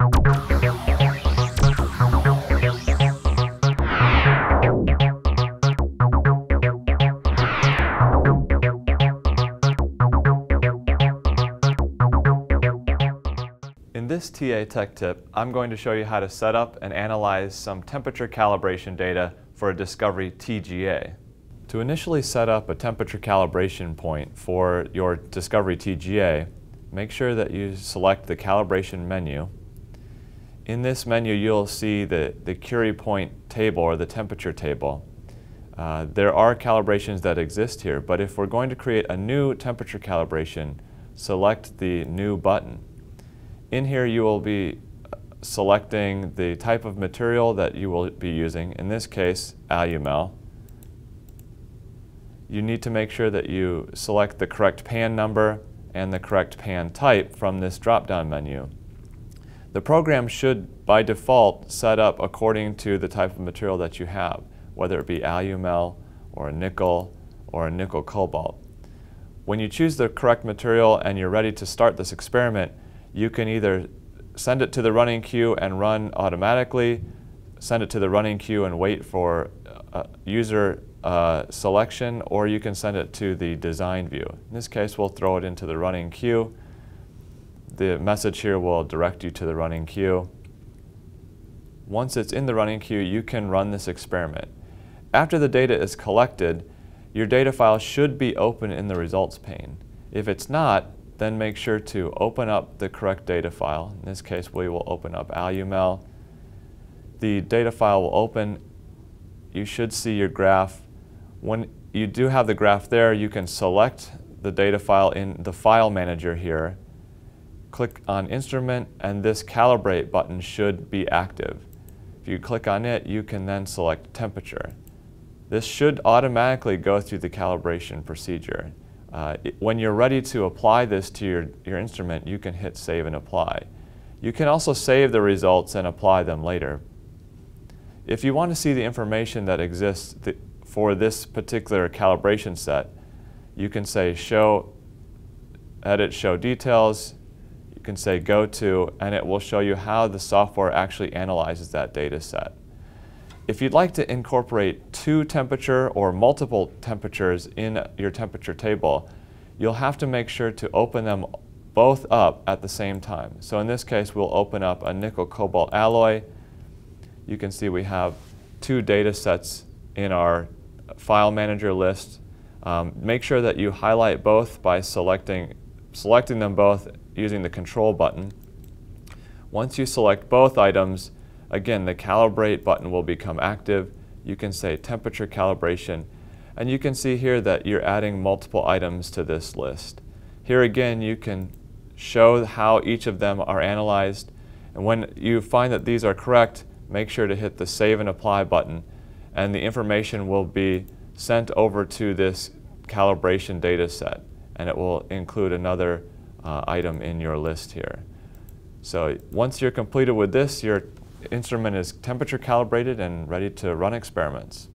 In this TA Tech tip, I'm going to show you how to set up and analyze some temperature calibration data for a Discovery TGA. To initially set up a temperature calibration point for your Discovery TGA, make sure that you select the calibration menu. In this menu, you'll see the, the Curie point table or the temperature table. Uh, there are calibrations that exist here, but if we're going to create a new temperature calibration, select the New button. In here you will be selecting the type of material that you will be using, in this case Alumel. You need to make sure that you select the correct pan number and the correct pan type from this drop-down menu. The program should, by default, set up according to the type of material that you have, whether it be Alumel or a nickel or a nickel cobalt. When you choose the correct material and you're ready to start this experiment, you can either send it to the running queue and run automatically, send it to the running queue and wait for uh, user uh, selection, or you can send it to the design view. In this case, we'll throw it into the running queue. The message here will direct you to the running queue. Once it's in the running queue, you can run this experiment. After the data is collected, your data file should be open in the results pane. If it's not, then make sure to open up the correct data file. In this case, we will open up Alumel. The data file will open. You should see your graph. When you do have the graph there, you can select the data file in the file manager here. Click on Instrument, and this Calibrate button should be active. If you click on it, you can then select Temperature. This should automatically go through the calibration procedure. Uh, it, when you're ready to apply this to your, your instrument, you can hit Save and Apply. You can also save the results and apply them later. If you want to see the information that exists th for this particular calibration set, you can say Show, Edit Show Details, can say Go To, and it will show you how the software actually analyzes that data set. If you'd like to incorporate two temperature or multiple temperatures in your temperature table, you'll have to make sure to open them both up at the same time. So in this case, we'll open up a nickel cobalt alloy. You can see we have two data sets in our file manager list. Um, make sure that you highlight both by selecting, selecting them both using the control button. Once you select both items, Again, the calibrate button will become active. You can say temperature calibration, and you can see here that you're adding multiple items to this list. Here again, you can show how each of them are analyzed, and when you find that these are correct, make sure to hit the Save and Apply button, and the information will be sent over to this calibration data set, and it will include another uh, item in your list here. So once you're completed with this, you're instrument is temperature calibrated and ready to run experiments.